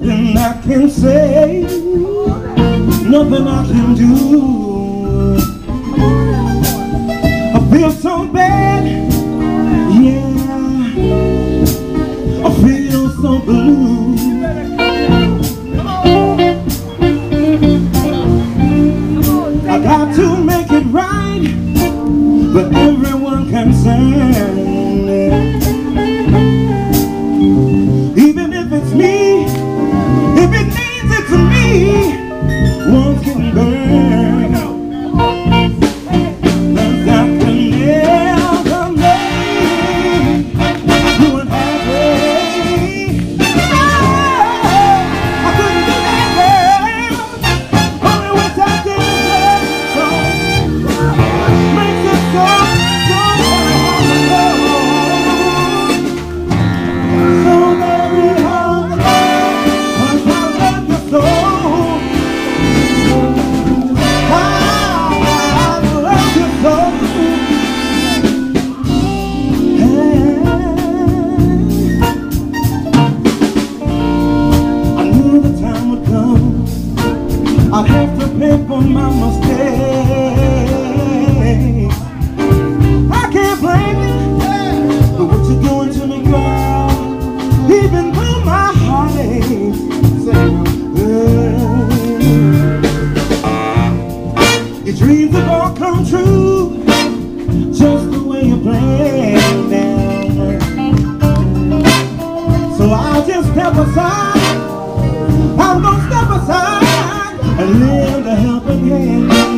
nothing I can say, nothing I can do. I feel so bad, yeah. I feel so blue. I got to make it right but everyone concerned. me comamos de. and lend a helping hand.